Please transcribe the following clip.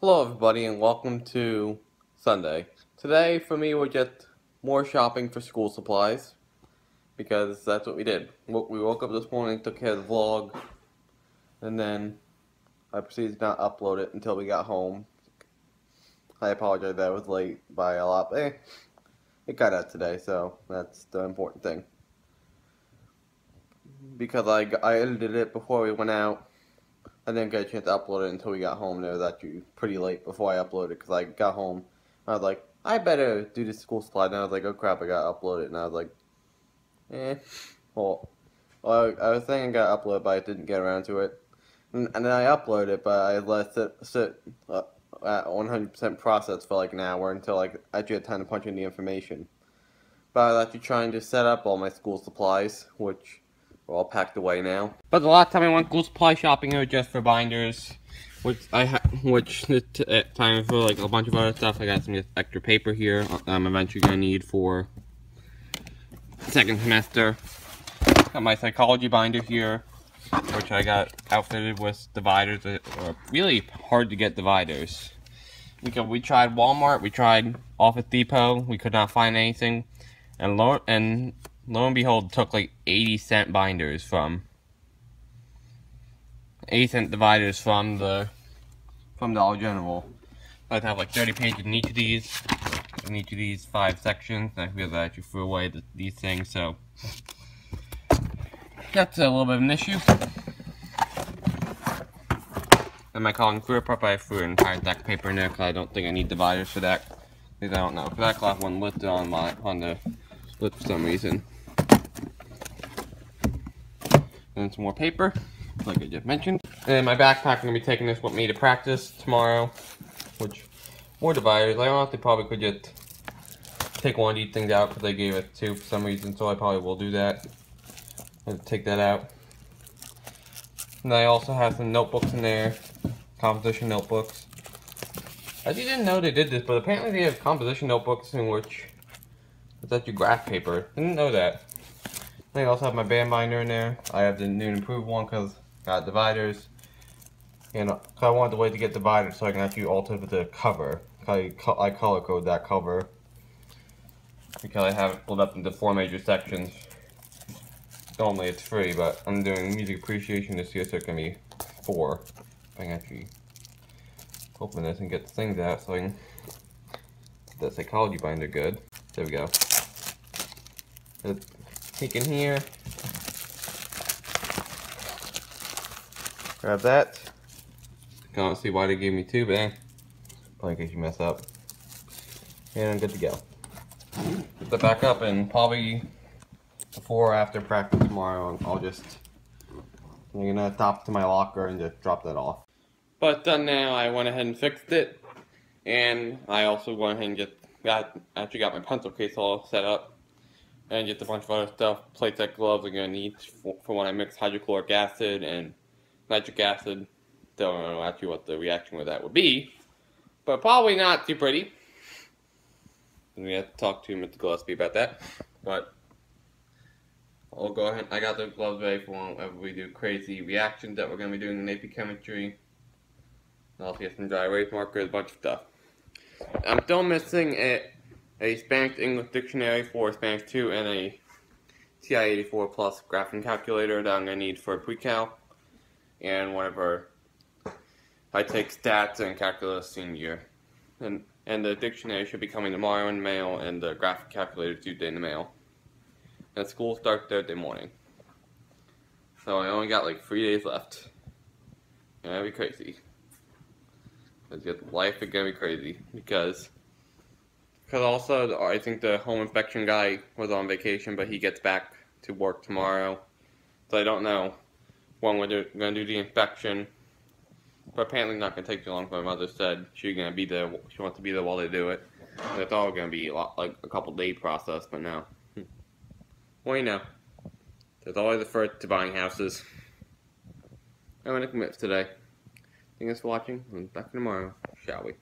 Hello everybody and welcome to Sunday. Today for me we're just more shopping for school supplies because that's what we did. We woke up this morning, took care of the vlog, and then I proceeded to not upload it until we got home. I apologize that I was late by a lot, but eh, it got out today, so that's the important thing. Because I, I edited it before we went out, I didn't get a chance to upload it until we got home. And it was actually pretty late before I uploaded because I got home. I was like, I better do the school slide. And I was like, oh crap, I gotta upload it. And I was like, eh. Well, well I, was thinking I got upload, but I didn't get around to it. And, and then I uploaded it, but I let it sit uh, at 100% process for like an hour until like, I actually had time to punch in the information. But I was actually trying to set up all my school supplies, which we're all packed away now. But the last time I went school supply shopping, it was just for binders, which I ha which the uh, time for like a bunch of other stuff. I got some extra paper here. Uh, I'm eventually gonna need for second semester. Got my psychology binder here, which I got outfitted with dividers. That are really hard to get dividers. Because we tried Walmart, we tried Office Depot, we could not find anything, and Lord, and lo and behold, took like 80 cent binders from 80 cent dividers from the from Dollar General. I have like 30 pages in each of these, in each of these five sections. I feel that you threw away the, these things, so that's a little bit of an issue. Am I calling a prep? I threw an entire deck paper in there because I don't think I need dividers for that. Because I don't know. For that cloth one lifted on my on the split for some reason. And some more paper, like I just mentioned. And my backpack, I'm gonna be taking this with me to practice tomorrow, which, more dividers. I honestly probably could just take one of these things out because they gave it two for some reason, so I probably will do that. And take that out. And I also have some notebooks in there, composition notebooks. I didn't know they did this, but apparently they have composition notebooks in which it's actually graph paper. Didn't know that. I also have my band binder in there. I have the new and improved one because got dividers. And uh, I wanted to wait to get dividers so I can actually alter the cover. I, I color code that cover. Because I have it split up into four major sections. Normally it's three, but I'm doing music appreciation this year, so it gonna be four. I can actually open this and get the things out so I can get that psychology binder good. There we go peek in here. Grab that. Can't see why they gave me two, but eh, probably in case you mess up. And I'm good to go. Put that back up and probably before or after practice tomorrow, I'll just, I'm gonna top to my locker and just drop that off. But done now, I went ahead and fixed it. And I also went ahead and just got, actually got my pencil case all set up and just a bunch of other stuff. Playtex gloves I'm gonna need for, for when I mix hydrochloric acid and nitric acid. Don't know actually what the reaction with that would be, but probably not too pretty. We have to talk to Mr. Gillespie about that, but I'll go ahead. I got the gloves ready for whenever we do crazy reactions that we're gonna be doing in AP Chemistry. I'll get some dry erase markers, a bunch of stuff. I'm still missing it a Spanish English dictionary for Spanish 2, and a TI-84 Plus graphing calculator that I'm going to need for pre-cal, and whenever I take stats and calculus senior. And, and the dictionary should be coming tomorrow in the mail, and the graphic calculator Tuesday in the mail. And school starts Thursday morning. So I only got like three days left. And that'd be crazy. Life is gonna be crazy because because also, I think the home inspection guy was on vacation, but he gets back to work tomorrow. So I don't know when we're going to do the inspection. But apparently not going to take too long. My mother said she's going to be there. She wants to be there while they do it. And it's all going to be a lot, like a couple day process, but no. Hmm. Well, you know, there's always a first to buying houses. I'm going to commit today. Thanks for watching. and back tomorrow, shall we?